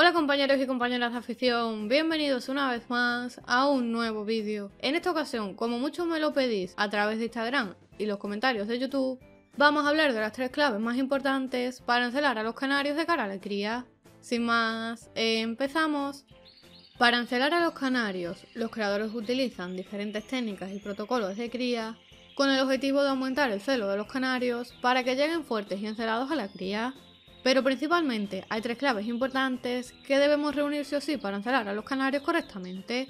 Hola compañeros y compañeras de afición, bienvenidos una vez más a un nuevo vídeo. En esta ocasión, como mucho me lo pedís a través de Instagram y los comentarios de YouTube, vamos a hablar de las tres claves más importantes para encelar a los canarios de cara a la cría. Sin más, empezamos. Para encelar a los canarios, los creadores utilizan diferentes técnicas y protocolos de cría con el objetivo de aumentar el celo de los canarios para que lleguen fuertes y encelados a la cría. Pero principalmente hay tres claves importantes que debemos reunir sí o sí para encelar a los canarios correctamente.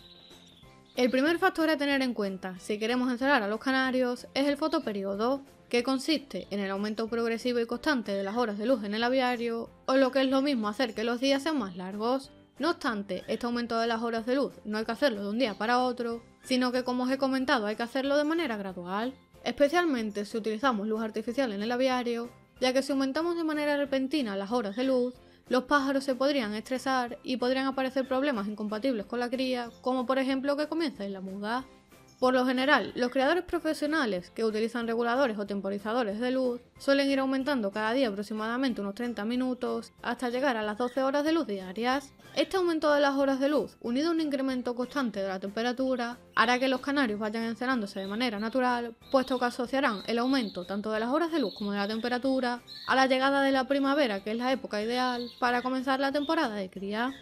El primer factor a tener en cuenta si queremos encelar a los canarios es el fotoperiodo, que consiste en el aumento progresivo y constante de las horas de luz en el aviario, o lo que es lo mismo hacer que los días sean más largos. No obstante, este aumento de las horas de luz no hay que hacerlo de un día para otro, sino que como os he comentado hay que hacerlo de manera gradual, especialmente si utilizamos luz artificial en el aviario, ya que si aumentamos de manera repentina las horas de luz, los pájaros se podrían estresar y podrían aparecer problemas incompatibles con la cría, como por ejemplo que comienza en la muda. Por lo general, los criadores profesionales que utilizan reguladores o temporizadores de luz suelen ir aumentando cada día aproximadamente unos 30 minutos hasta llegar a las 12 horas de luz diarias. Este aumento de las horas de luz, unido a un incremento constante de la temperatura, hará que los canarios vayan encelándose de manera natural, puesto que asociarán el aumento tanto de las horas de luz como de la temperatura a la llegada de la primavera, que es la época ideal para comenzar la temporada de cría.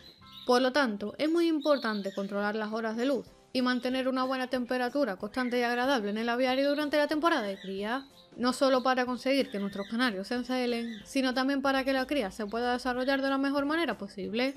Por lo tanto, es muy importante controlar las horas de luz y mantener una buena temperatura constante y agradable en el aviario durante la temporada de cría, no solo para conseguir que nuestros canarios se encelen, sino también para que la cría se pueda desarrollar de la mejor manera posible.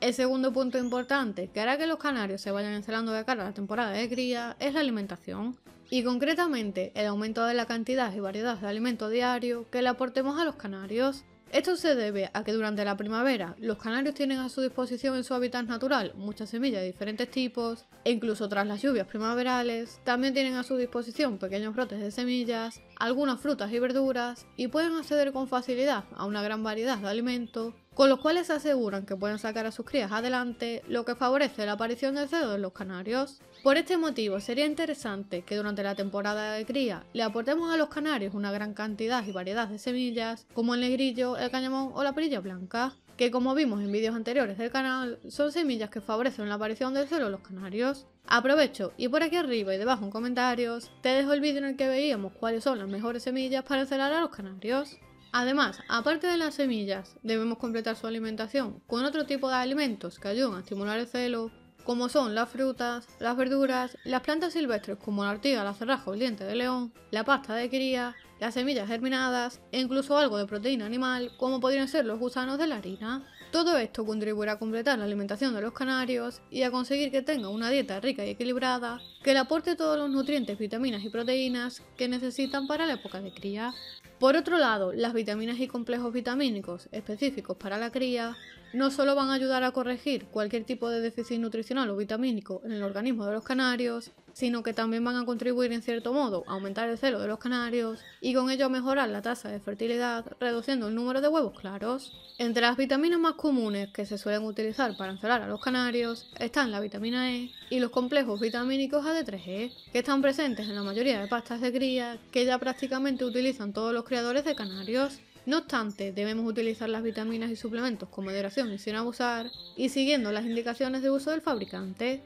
El segundo punto importante que hará que los canarios se vayan encelando de cara a la temporada de cría es la alimentación, y concretamente el aumento de la cantidad y variedad de alimento diario que le aportemos a los canarios. Esto se debe a que durante la primavera los canarios tienen a su disposición en su hábitat natural muchas semillas de diferentes tipos e incluso tras las lluvias primaverales también tienen a su disposición pequeños brotes de semillas, algunas frutas y verduras y pueden acceder con facilidad a una gran variedad de alimentos con los cuales se aseguran que pueden sacar a sus crías adelante, lo que favorece la aparición del cedo de los canarios. Por este motivo sería interesante que durante la temporada de cría le aportemos a los canarios una gran cantidad y variedad de semillas, como el negrillo, el cañamón o la perilla blanca, que como vimos en vídeos anteriores del canal, son semillas que favorecen la aparición del celo de los canarios. Aprovecho y por aquí arriba y debajo en comentarios te dejo el vídeo en el que veíamos cuáles son las mejores semillas para encelar a los canarios. Además, aparte de las semillas, debemos completar su alimentación con otro tipo de alimentos que ayudan a estimular el celo, como son las frutas, las verduras, las plantas silvestres como la ortiga, la cerraja o el diente de león, la pasta de cría, las semillas germinadas e incluso algo de proteína animal como podrían ser los gusanos de la harina. Todo esto contribuirá a completar la alimentación de los canarios y a conseguir que tengan una dieta rica y equilibrada que le aporte todos los nutrientes, vitaminas y proteínas que necesitan para la época de cría. Por otro lado, las vitaminas y complejos vitamínicos específicos para la cría no solo van a ayudar a corregir cualquier tipo de déficit nutricional o vitamínico en el organismo de los canarios, sino que también van a contribuir en cierto modo a aumentar el celo de los canarios y con ello mejorar la tasa de fertilidad, reduciendo el número de huevos claros. Entre las vitaminas más comunes que se suelen utilizar para encelar a los canarios están la vitamina E y los complejos vitamínicos AD3E, que están presentes en la mayoría de pastas de cría que ya prácticamente utilizan todos los criadores de canarios. No obstante, debemos utilizar las vitaminas y suplementos con moderación y sin abusar, y siguiendo las indicaciones de uso del fabricante.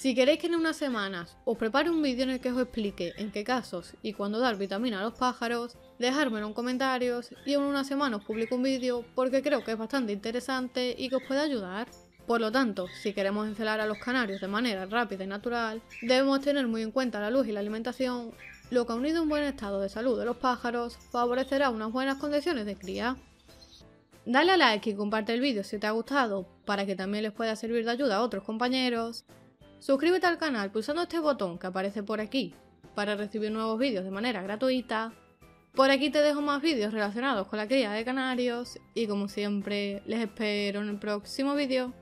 Si queréis que en unas semanas os prepare un vídeo en el que os explique en qué casos y cuándo dar vitamina a los pájaros, dejármelo en comentarios y en una semana os publico un vídeo porque creo que es bastante interesante y que os puede ayudar. Por lo tanto, si queremos encelar a los canarios de manera rápida y natural, debemos tener muy en cuenta la luz y la alimentación lo que unido a un buen estado de salud de los pájaros favorecerá unas buenas condiciones de cría. Dale a like y comparte el vídeo si te ha gustado para que también les pueda servir de ayuda a otros compañeros. Suscríbete al canal pulsando este botón que aparece por aquí para recibir nuevos vídeos de manera gratuita. Por aquí te dejo más vídeos relacionados con la cría de canarios y como siempre les espero en el próximo vídeo.